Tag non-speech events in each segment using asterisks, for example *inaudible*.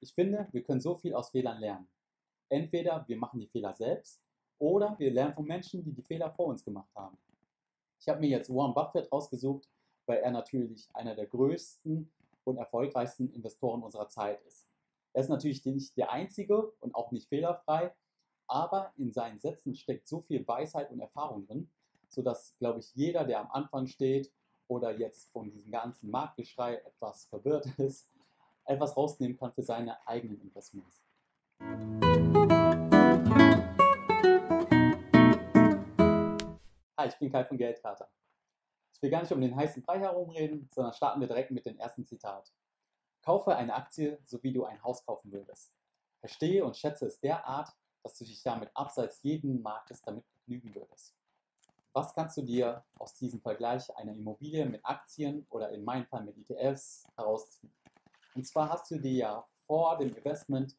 Ich finde, wir können so viel aus Fehlern lernen. Entweder wir machen die Fehler selbst oder wir lernen von Menschen, die die Fehler vor uns gemacht haben. Ich habe mir jetzt Warren Buffett rausgesucht, weil er natürlich einer der größten und erfolgreichsten Investoren unserer Zeit ist. Er ist natürlich nicht der einzige und auch nicht fehlerfrei, aber in seinen Sätzen steckt so viel Weisheit und Erfahrung drin, sodass, glaube ich, jeder, der am Anfang steht oder jetzt von diesem ganzen Marktgeschrei etwas verwirrt *laughs* ist, etwas rausnehmen kann für seine eigenen Investments. Hi, ich bin Kai von Geldkater. Ich will gar nicht um den heißen Brei herumreden, sondern starten wir direkt mit dem ersten Zitat. Kaufe eine Aktie, so wie du ein Haus kaufen würdest. Verstehe und schätze es derart, dass du dich damit abseits jeden Marktes damit begnügen würdest. Was kannst du dir aus diesem Vergleich einer Immobilie mit Aktien oder in meinem Fall mit ETFs herausziehen? Und zwar hast du dir ja vor dem Investment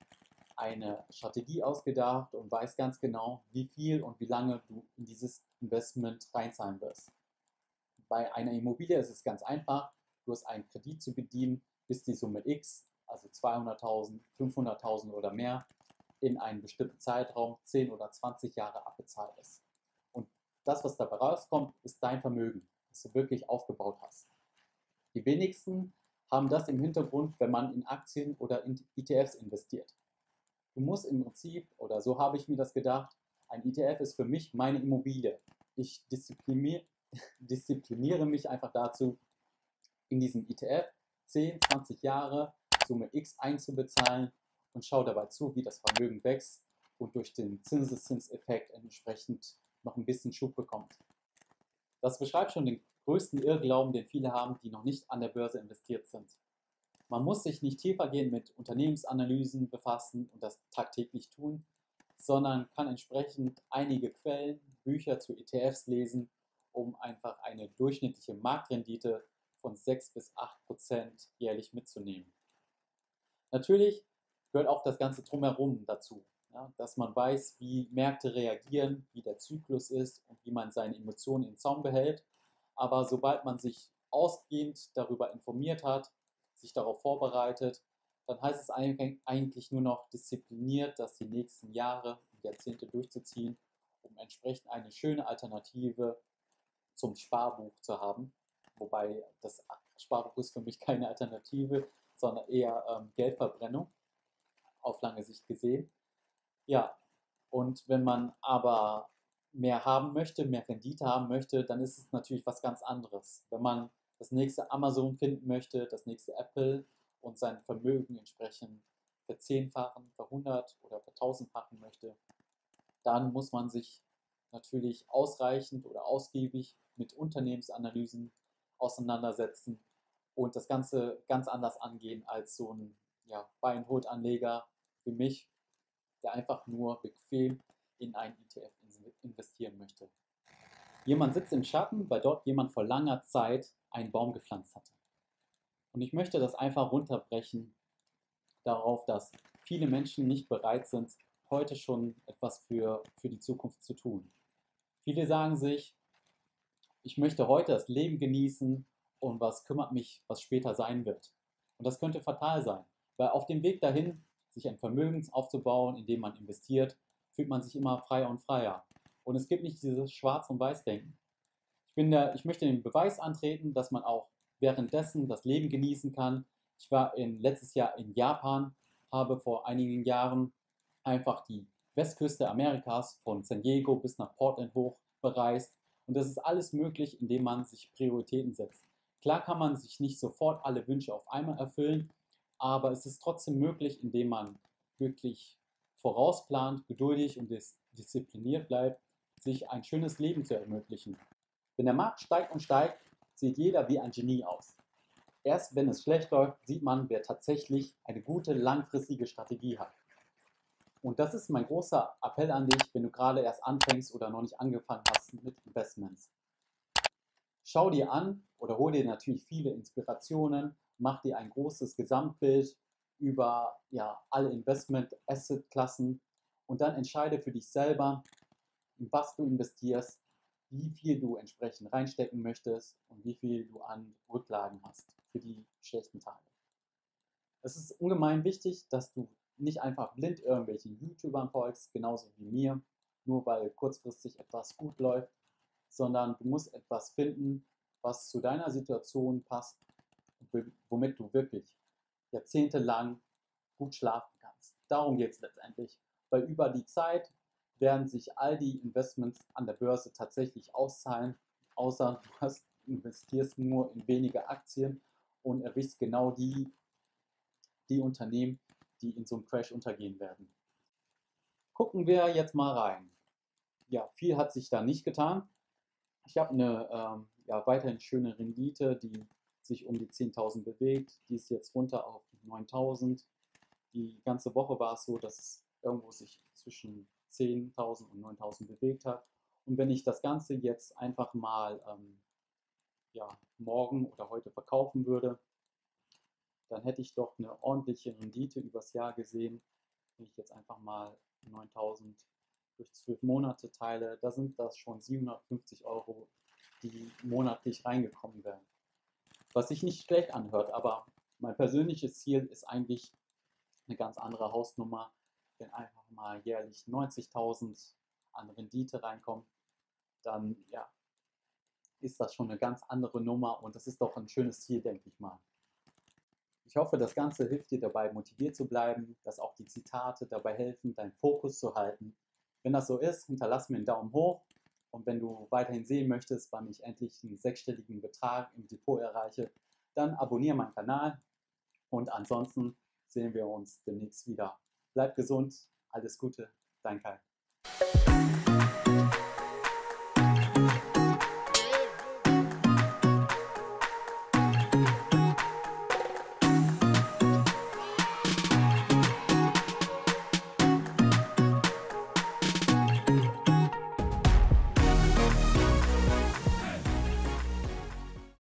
eine Strategie ausgedacht und weißt ganz genau, wie viel und wie lange du in dieses Investment reinzahlen wirst. Bei einer Immobilie ist es ganz einfach. Du hast einen Kredit zu bedienen, bis die Summe X, also 200.000, 500.000 oder mehr, in einem bestimmten Zeitraum, 10 oder 20 Jahre abbezahlt ist. Und das, was dabei rauskommt, ist dein Vermögen, das du wirklich aufgebaut hast. Die wenigsten haben das im Hintergrund, wenn man in Aktien oder in ETFs investiert. Du musst im Prinzip, oder so habe ich mir das gedacht, ein ETF ist für mich meine Immobilie. Ich diszipliniere, *laughs* diszipliniere mich einfach dazu, in diesen ETF 10, 20 Jahre Summe X einzubezahlen und schaue dabei zu, wie das Vermögen wächst und durch den Zinseszinseffekt entsprechend noch ein bisschen Schub bekommt. Das beschreibt schon den größten Irrglauben, den viele haben, die noch nicht an der Börse investiert sind. Man muss sich nicht tiefergehend mit Unternehmensanalysen befassen und das tagtäglich tun, sondern kann entsprechend einige Quellen, Bücher zu ETFs lesen, um einfach eine durchschnittliche Marktrendite von 6 bis 8 Prozent jährlich mitzunehmen. Natürlich gehört auch das Ganze drumherum dazu, ja, dass man weiß, wie Märkte reagieren, wie der Zyklus ist und wie man seine Emotionen im Zaum behält. Aber sobald man sich ausgehend darüber informiert hat, sich darauf vorbereitet, dann heißt es eigentlich nur noch diszipliniert, das die nächsten Jahre und Jahrzehnte durchzuziehen, um entsprechend eine schöne Alternative zum Sparbuch zu haben. Wobei das Sparbuch ist für mich keine Alternative, sondern eher ähm, Geldverbrennung auf lange Sicht gesehen. Ja, und wenn man aber mehr haben möchte, mehr Rendite haben möchte, dann ist es natürlich was ganz anderes. Wenn man das nächste Amazon finden möchte, das nächste Apple und sein Vermögen entsprechend verzehnfachen, verhundert oder vertausendfachen möchte, dann muss man sich natürlich ausreichend oder ausgiebig mit Unternehmensanalysen auseinandersetzen und das Ganze ganz anders angehen als so ein ja, Buy-and-Hold-Anleger wie mich, der einfach nur bequem in ein ETF investieren möchte. Jemand sitzt im Schatten, weil dort jemand vor langer Zeit einen Baum gepflanzt hatte. Und ich möchte das einfach runterbrechen darauf, dass viele Menschen nicht bereit sind, heute schon etwas für, für die Zukunft zu tun. Viele sagen sich, ich möchte heute das Leben genießen und was kümmert mich, was später sein wird. Und das könnte fatal sein, weil auf dem Weg dahin, sich ein Vermögen aufzubauen, in dem man investiert, fühlt man sich immer freier und freier. Und es gibt nicht dieses Schwarz- und Weiß-Denken. Ich, ich möchte den Beweis antreten, dass man auch währenddessen das Leben genießen kann. Ich war in, letztes Jahr in Japan, habe vor einigen Jahren einfach die Westküste Amerikas von San Diego bis nach Portland hoch bereist. Und das ist alles möglich, indem man sich Prioritäten setzt. Klar kann man sich nicht sofort alle Wünsche auf einmal erfüllen, aber es ist trotzdem möglich, indem man wirklich vorausplant, geduldig und diszipliniert bleibt, sich ein schönes Leben zu ermöglichen. Wenn der Markt steigt und steigt, sieht jeder wie ein Genie aus. Erst wenn es schlecht läuft, sieht man, wer tatsächlich eine gute langfristige Strategie hat. Und das ist mein großer Appell an dich, wenn du gerade erst anfängst oder noch nicht angefangen hast mit Investments. Schau dir an oder hol dir natürlich viele Inspirationen, mach dir ein großes Gesamtbild über ja, alle Investment-Asset-Klassen und dann entscheide für dich selber, in was du investierst, wie viel du entsprechend reinstecken möchtest und wie viel du an Rücklagen hast für die schlechten Tage. Es ist ungemein wichtig, dass du nicht einfach blind irgendwelchen YouTubern folgst, genauso wie mir, nur weil kurzfristig etwas gut läuft, sondern du musst etwas finden, was zu deiner Situation passt, womit du wirklich jahrzehntelang gut schlafen kannst. Darum geht es letztendlich, weil über die Zeit werden sich all die Investments an der Börse tatsächlich auszahlen, außer du hast, investierst nur in wenige Aktien und erwischst genau die, die Unternehmen, die in so einem Crash untergehen werden. Gucken wir jetzt mal rein. Ja, viel hat sich da nicht getan. Ich habe eine ähm, ja, weiterhin schöne Rendite, die sich um die 10.000 bewegt. Die ist jetzt runter auf 9.000. Die ganze Woche war es so, dass es irgendwo sich zwischen 10.000 und 9.000 bewegt hat. Und wenn ich das Ganze jetzt einfach mal ähm, ja, morgen oder heute verkaufen würde, dann hätte ich doch eine ordentliche Rendite übers Jahr gesehen. Wenn ich jetzt einfach mal 9000 durch 12 Monate teile, da sind das schon 750 Euro, die monatlich reingekommen wären. Was sich nicht schlecht anhört, aber mein persönliches Ziel ist eigentlich eine ganz andere Hausnummer, wenn einfach mal jährlich 90.000 an Rendite reinkommt, dann ja, ist das schon eine ganz andere Nummer und das ist doch ein schönes Ziel, denke ich mal. Ich hoffe, das Ganze hilft dir dabei, motiviert zu bleiben, dass auch die Zitate dabei helfen, deinen Fokus zu halten. Wenn das so ist, hinterlass mir einen Daumen hoch und wenn du weiterhin sehen möchtest, wann ich endlich einen sechsstelligen Betrag im Depot erreiche, dann abonniere meinen Kanal und ansonsten sehen wir uns demnächst wieder. Bleib gesund, alles Gute, dein Kai.